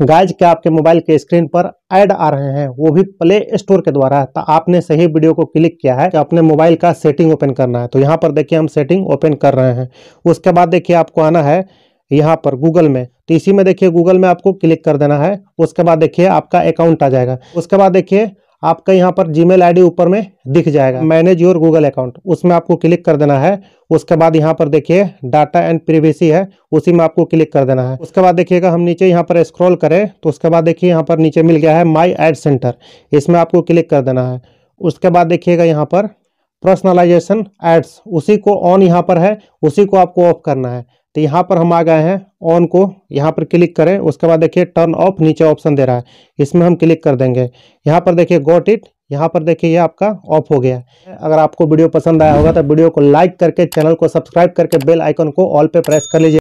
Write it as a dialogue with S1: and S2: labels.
S1: Guys के आपके mobile के स्क्रीन पर ऐड आ रहे हैं? वो भी प्ले स्टोर के द्वारा। तो आपने सही वीडियो को क्लिक किया है कि अपने मोबाइल का सेटिंग ओपन करना है। तो यहाँ पर देखिए, हम सेटिंग ओपन कर रहे हैं। उसके बाद देखिए, आपको आना है यहाँ पर गूगल में। तो इसी में देखिए, गूगल में आपको क्लिक कर देना है। उसके बाद देखिए, आपका अकाउंट आ जाएगा। उसके बाद देखिए आपका यहाँ पर जीमेल आईडी ऊपर में दिख जाएगा। मैनेज योर गूगल अकाउंट उसमें आपको क्लिक कर देना है। उसके बाद यहाँ पर देखिए डाटा एंड प्रिवेसी है। उसी में आपको क्लिक कर देना है। उसके बाद देखिएगा, हम नीचे यहाँ पर स्क्रॉल करें तो उसके बाद देखिए, यहाँ पर नीचे मिल गया है माई एड सेंटर इसमें आपको क्लिक कर देना है। उसके बाद देखिएगा, यहाँ पर पर्सनलाइजेशन एड्स उसी को ऑन यहाँ पर है। उसी को आपको ऑफ़ करना है। तो यहाँ पर हम आ गए हैं ऑन को, यहाँ पर क्लिक करें, उसके बाद देखिए टर्न ऑफ़ नीचे ऑप्शन दे रहा है। इसमें हम क्लिक कर देंगे। यहाँ पर देखिए गोट इट यहाँ पर देखिए ये आपका ऑफ़ हो गया। अगर आपको वीडियो पसंद आया होगा तो वीडियो को लाइक करके चैनल को सब्सक्राइब करके बेल आइकन को ऑल पे प्रेस कर लीजिए।